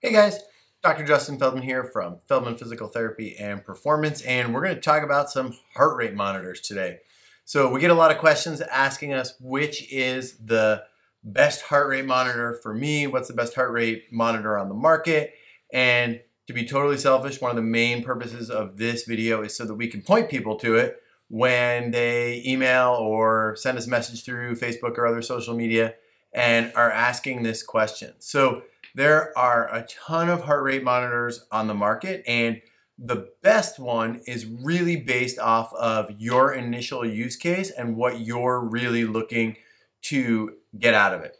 Hey guys, Dr. Justin Feldman here from Feldman Physical Therapy and Performance, and we're going to talk about some heart rate monitors today. So, we get a lot of questions asking us which is the best heart rate monitor for me, what's the best heart rate monitor on the market, and to be totally selfish, one of the main purposes of this video is so that we can point people to it when they email or send us a message through Facebook or other social media and are asking this question. So, there are a ton of heart rate monitors on the market, and the best one is really based off of your initial use case and what you're really looking to get out of it.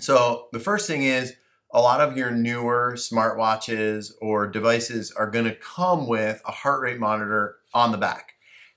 So, the first thing is a lot of your newer smartwatches or devices are going to come with a heart rate monitor on the back.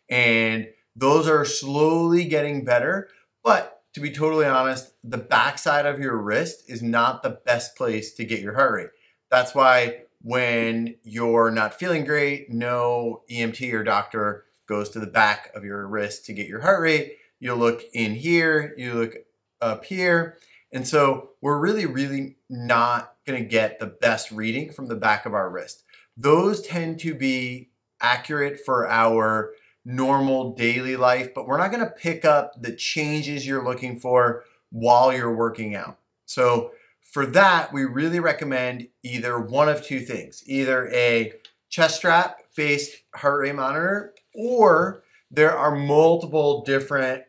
And those are slowly getting better, but to be totally honest, the backside of your wrist is not the best place to get your heart rate. That's why when you're not feeling great, no EMT or doctor goes to the back of your wrist to get your heart rate. You look in here, you look up here. And so we're really, really not going to get the best reading from the back of our wrist. Those tend to be accurate for our normal daily life, but we're not going to pick up the changes you're looking for while you're working out. So for that, we really recommend either one of two things, either a chest strap based heart rate monitor or there are multiple different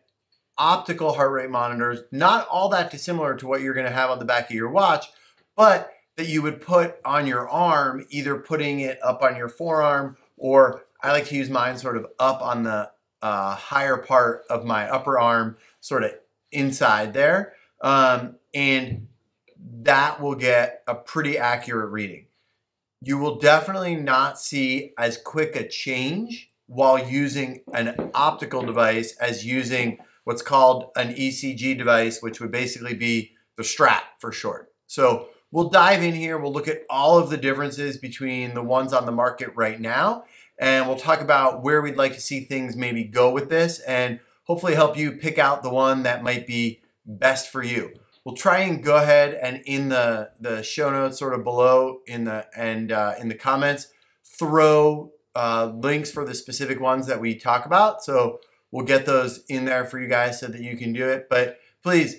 optical heart rate monitors, not all that dissimilar to what you're going to have on the back of your watch, but that you would put on your arm, either putting it up on your forearm or I like to use mine sort of up on the uh, higher part of my upper arm, sort of inside there. Um, and that will get a pretty accurate reading. You will definitely not see as quick a change while using an optical device as using what's called an ECG device, which would basically be the strap for short. So we'll dive in here. We'll look at all of the differences between the ones on the market right now and we'll talk about where we'd like to see things maybe go with this and hopefully help you pick out the one that might be best for you. We'll try and go ahead and in the, the show notes sort of below in the and uh, in the comments throw uh, links for the specific ones that we talk about. So we'll get those in there for you guys so that you can do it. But please,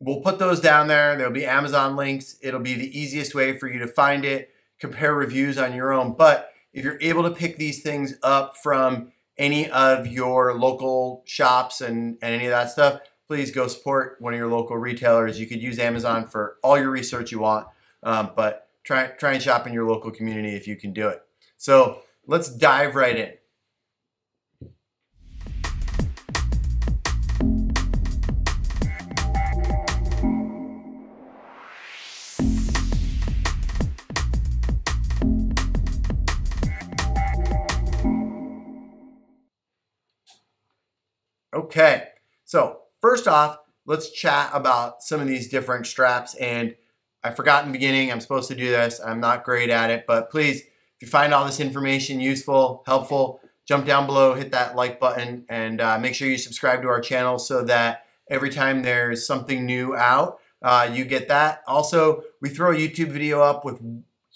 we'll put those down there. There'll be Amazon links. It'll be the easiest way for you to find it, compare reviews on your own. But if you're able to pick these things up from any of your local shops and, and any of that stuff, please go support one of your local retailers. You could use Amazon for all your research you want, um, but try, try and shop in your local community if you can do it. So let's dive right in. Okay, so first off, let's chat about some of these different straps. And I forgot in the beginning, I'm supposed to do this. I'm not great at it, but please, if you find all this information useful, helpful, jump down below, hit that like button, and uh, make sure you subscribe to our channel so that every time there's something new out, uh, you get that. Also, we throw a YouTube video up with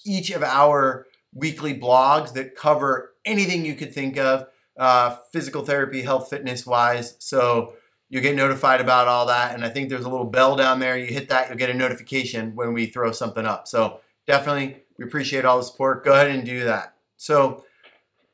each of our weekly blogs that cover anything you could think of uh, physical therapy, health, fitness wise. So you get notified about all that. And I think there's a little bell down there. You hit that, you'll get a notification when we throw something up. So definitely, we appreciate all the support. Go ahead and do that. So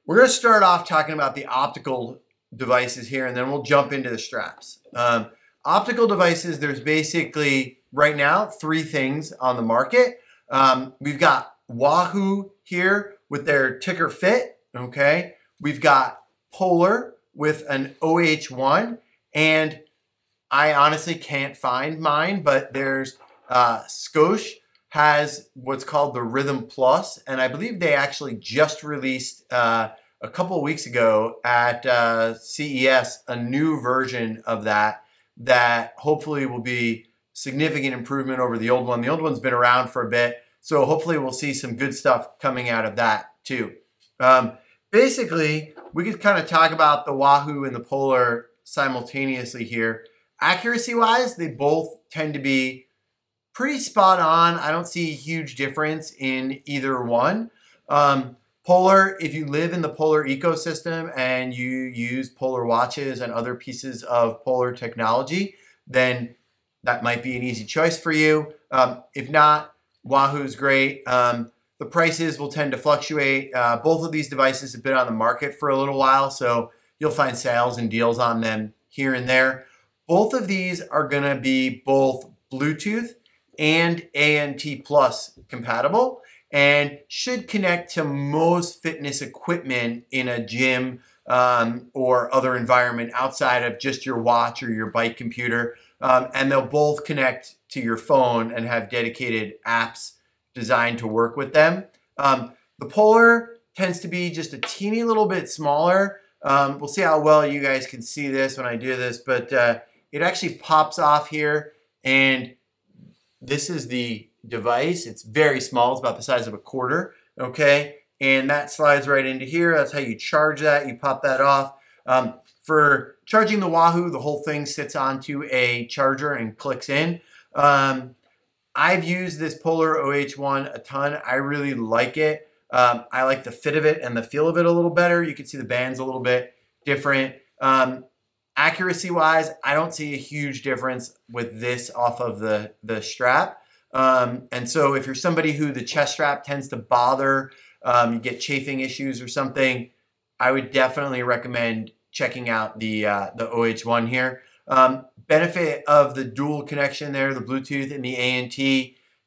we're going to start off talking about the optical devices here, and then we'll jump into the straps. Um, optical devices, there's basically right now three things on the market. Um, we've got Wahoo here with their Tickr Fit, Okay, we've got Polar with an OH1, and I honestly can't find mine, but there's uh, Scosche has what's called the Rhythm Plus, and I believe they actually just released uh, a couple weeks ago at uh, CES a new version of that that hopefully will be significant improvement over the old one. The old one's been around for a bit, so hopefully we'll see some good stuff coming out of that too. Um, basically, we could kind of talk about the Wahoo and the Polar simultaneously here. Accuracy wise, they both tend to be pretty spot on. I don't see a huge difference in either one. Um, Polar, if you live in the Polar ecosystem and you use Polar watches and other pieces of Polar technology, then that might be an easy choice for you. Um, if not, Wahoo's great. Um, the prices will tend to fluctuate. Uh, both of these devices have been on the market for a little while, so you'll find sales and deals on them here and there. Both of these are going to be both Bluetooth and ANT Plus compatible and should connect to most fitness equipment in a gym um, or other environment outside of just your watch or your bike computer. Um, and they'll both connect to your phone and have dedicated apps designed to work with them. Um, the Polar tends to be just a teeny little bit smaller. Um, we'll see how well you guys can see this when I do this, but uh, it actually pops off here and this is the device. It's very small. It's about the size of a quarter, okay? And that slides right into here. That's how you charge that. You pop that off. Um, for charging the Wahoo, the whole thing sits onto a charger and clicks in. Um, I've used this Polar OH1 a ton. I really like it. Um, I like the fit of it and the feel of it a little better. You can see the band's a little bit different. Um, accuracy wise, I don't see a huge difference with this off of the, the strap. Um, and so if you're somebody who the chest strap tends to bother, um, you get chafing issues or something, I would definitely recommend checking out the, uh, the OH1 here. Um, benefit of the dual connection there, the Bluetooth and the ANT.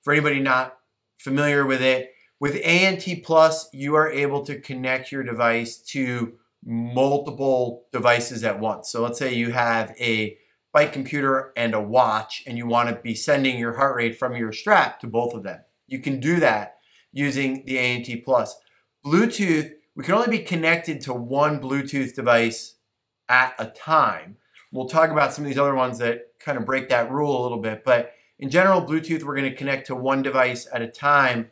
For anybody not familiar with it, with ANT Plus, you are able to connect your device to multiple devices at once. So let's say you have a bike computer and a watch and you want to be sending your heart rate from your strap to both of them. You can do that using the ANT Plus. Bluetooth, we can only be connected to one Bluetooth device at a time. We'll talk about some of these other ones that kind of break that rule a little bit, but in general, Bluetooth, we're going to connect to one device at a time.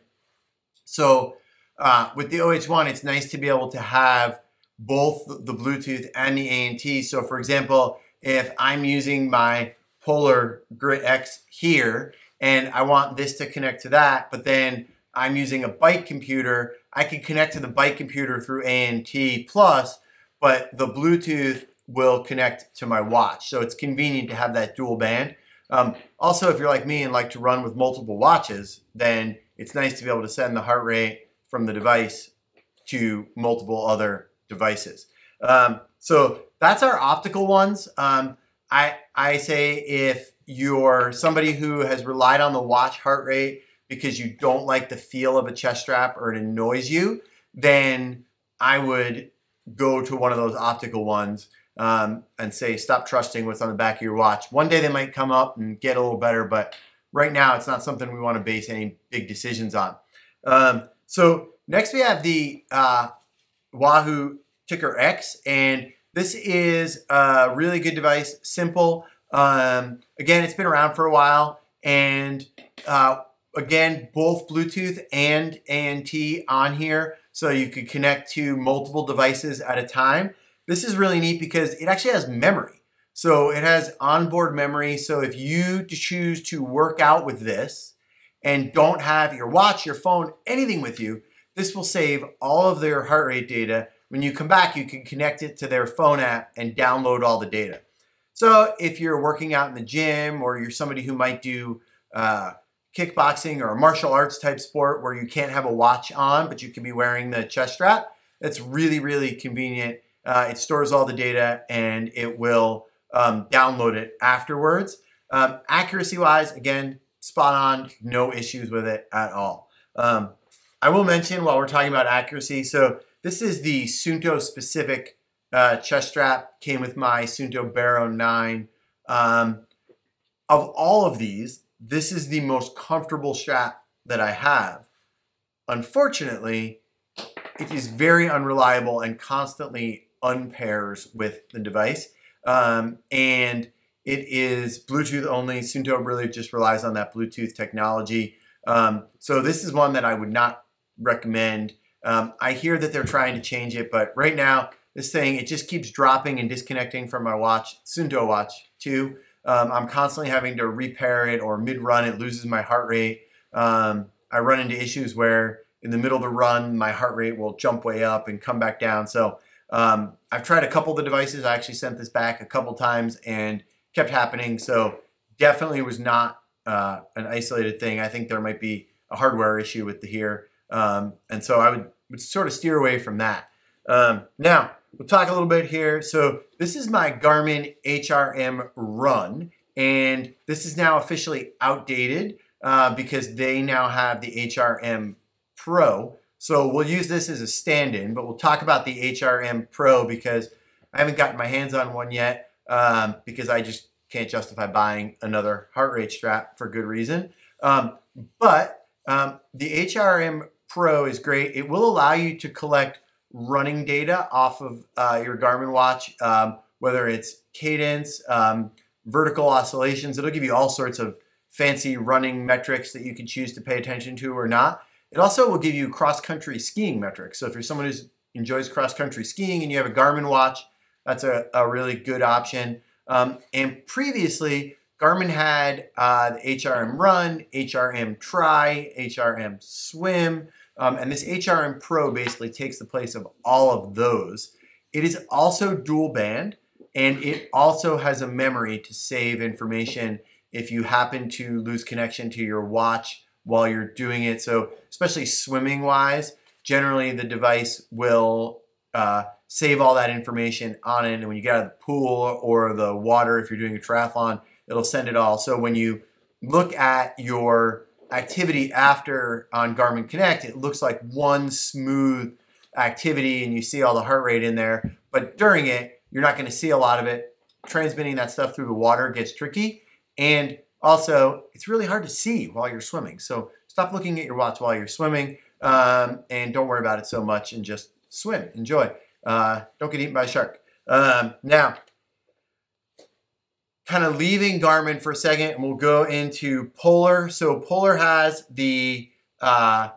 So uh, with the OH1, it's nice to be able to have both the Bluetooth and the ANT. So for example, if I'm using my Polar Grit X here and I want this to connect to that, but then I'm using a bike computer, I can connect to the bike computer through ANT plus, but the Bluetooth will connect to my watch. So it's convenient to have that dual band. Um, also, if you're like me and like to run with multiple watches, then it's nice to be able to send the heart rate from the device to multiple other devices. Um, so that's our optical ones. Um, I, I say if you're somebody who has relied on the watch heart rate because you don't like the feel of a chest strap or it annoys you, then I would go to one of those optical ones um, and say stop trusting what's on the back of your watch. One day they might come up and get a little better, but right now it's not something we want to base any big decisions on. Um, so next we have the uh, Wahoo Tickr X, and this is a really good device, simple. Um, again, it's been around for a while, and uh, again, both Bluetooth and ANT on here, so you could connect to multiple devices at a time. This is really neat because it actually has memory. So it has onboard memory. So if you choose to work out with this and don't have your watch, your phone, anything with you, this will save all of their heart rate data. When you come back, you can connect it to their phone app and download all the data. So if you're working out in the gym or you're somebody who might do uh, kickboxing or a martial arts type sport where you can't have a watch on, but you can be wearing the chest strap, that's really, really convenient uh, it stores all the data and it will um, download it afterwards. Um, accuracy wise, again, spot on, no issues with it at all. Um, I will mention while we're talking about accuracy, so this is the Suunto specific uh, chest strap, came with my Suunto Baro 9. Um, of all of these, this is the most comfortable strap that I have. Unfortunately, it is very unreliable and constantly unpairs with the device. Um, and it is Bluetooth only. Suunto really just relies on that Bluetooth technology. Um, so this is one that I would not recommend. Um, I hear that they're trying to change it, but right now, this thing, it just keeps dropping and disconnecting from my watch, Suunto watch too. um, I'm constantly having to repair it or mid-run it loses my heart rate. Um, I run into issues where in the middle of the run, my heart rate will jump way up and come back down. So um, I've tried a couple of the devices. I actually sent this back a couple times and kept happening. So definitely was not uh, an isolated thing. I think there might be a hardware issue with the here. Um, and so I would, would sort of steer away from that. Um, now, we'll talk a little bit here. So this is my Garmin HRM Run, and this is now officially outdated uh, because they now have the HRM Pro. So we'll use this as a stand-in, but we'll talk about the HRM Pro because I haven't gotten my hands on one yet um, because I just can't justify buying another heart rate strap for good reason. Um, but um, the HRM Pro is great. It will allow you to collect running data off of uh, your Garmin watch, um, whether it's cadence, um, vertical oscillations. It'll give you all sorts of fancy running metrics that you can choose to pay attention to or not. It also will give you cross-country skiing metrics. So if you're someone who enjoys cross-country skiing and you have a Garmin watch, that's a, a really good option. Um, and previously, Garmin had uh, the HRM Run, HRM Tri, HRM Swim, um, and this HRM Pro basically takes the place of all of those. It is also dual band, and it also has a memory to save information if you happen to lose connection to your watch while you're doing it. So especially swimming wise, generally the device will uh, save all that information on it. And when you get out of the pool or the water, if you're doing a triathlon, it'll send it all. So when you look at your activity after on Garmin Connect, it looks like one smooth activity and you see all the heart rate in there. But during it, you're not going to see a lot of it. Transmitting that stuff through the water gets tricky. And also, it's really hard to see while you're swimming. So stop looking at your watch while you're swimming um, and don't worry about it so much and just swim. Enjoy. Uh, don't get eaten by a shark. Um, now, kind of leaving Garmin for a second and we'll go into Polar. So Polar has the uh,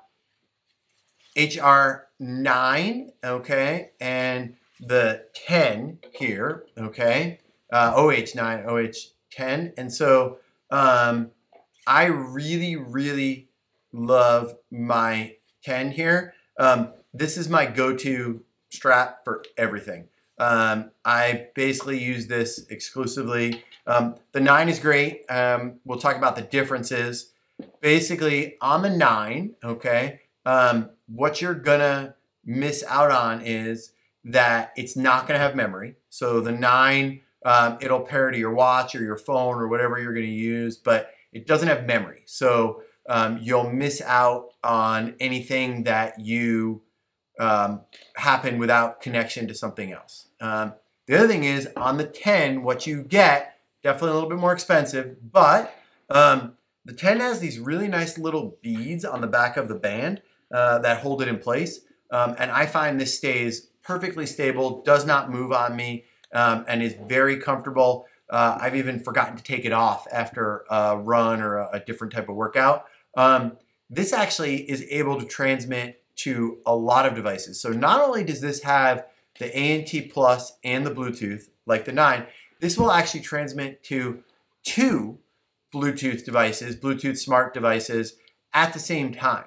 HR9, okay, and the 10 here, okay, uh, OH9, OH10. And so um, I really, really love my 10 here. Um, this is my go-to strap for everything. Um, I basically use this exclusively. Um, the 9 is great. Um, we'll talk about the differences. Basically, on the 9, okay, um, what you're to miss out on is that it's not to have memory. So the 9 um, it'll pair to your watch or your phone or whatever you're going to use, but it doesn't have memory. So um, you'll miss out on anything that you um, happen without connection to something else. Um, the other thing is on the 10, what you get, definitely a little bit more expensive, but um, the 10 has these really nice little beads on the back of the band uh, that hold it in place. Um, and I find this stays perfectly stable, does not move on me um, and is very comfortable. Uh, I've even forgotten to take it off after a run or a, a different type of workout. Um, this actually is able to transmit to a lot of devices. So not only does this have the ANT Plus and the Bluetooth, like the 9, this will actually transmit to two Bluetooth devices, Bluetooth smart devices at the same time.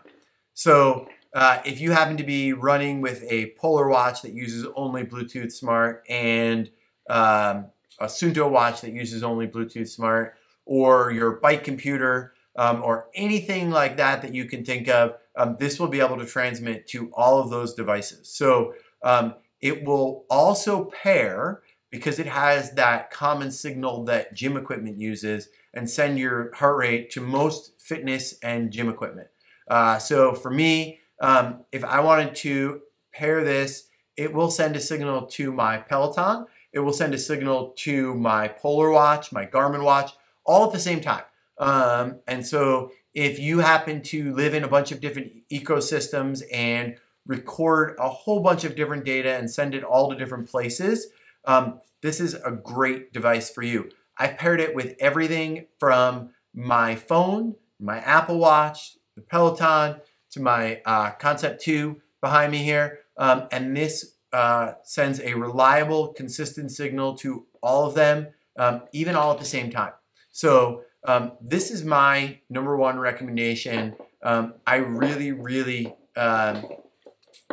So uh, if you happen to be running with a Polar watch that uses only Bluetooth Smart and um, a Suunto watch that uses only Bluetooth Smart, or your bike computer, um, or anything like that that you can think of, um, this will be able to transmit to all of those devices. So um, it will also pair because it has that common signal that gym equipment uses and send your heart rate to most fitness and gym equipment. Uh, so for me, um, if I wanted to pair this, it will send a signal to my Peloton. It will send a signal to my Polar watch, my Garmin watch, all at the same time. Um, and so if you happen to live in a bunch of different ecosystems and record a whole bunch of different data and send it all to different places, um, this is a great device for you. I've paired it with everything from my phone, my Apple Watch, the Peloton, to my uh, Concept 2 behind me here. Um, and this uh, sends a reliable, consistent signal to all of them um, even all at the same time. So um, this is my number one recommendation. Um, I really, really um,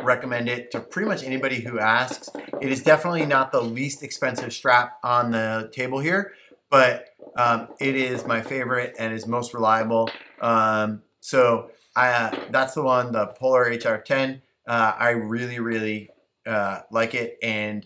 recommend it to pretty much anybody who asks. It is definitely not the least expensive strap on the table here, but um, it is my favorite and is most reliable. Um, so I, uh, that's the one, the Polar HR10. Uh, I really, really uh, like it. And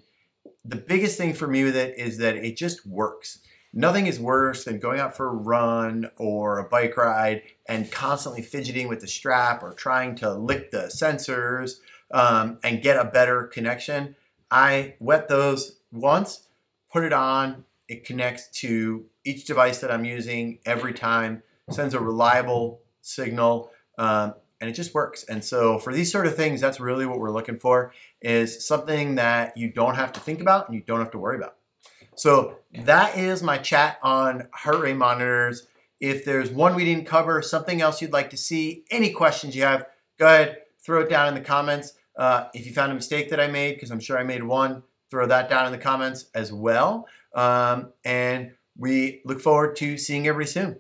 the biggest thing for me with it is that it just works. Nothing is worse than going out for a run or a bike ride and constantly fidgeting with the strap or trying to lick the sensors um, and get a better connection. I wet those once, put it on, it connects to each device that I'm using every time, sends a reliable signal, um, and it just works. And so for these sort of things, that's really what we're looking for is something that you don't have to think about and you don't have to worry about. So that is my chat on heart rate monitors. If there's one we didn't cover, something else you'd like to see, any questions you have, go ahead, throw it down in the comments. Uh, if you found a mistake that I made, because I'm sure I made one, throw that down in the comments as well. Um, and we look forward to seeing everybody soon.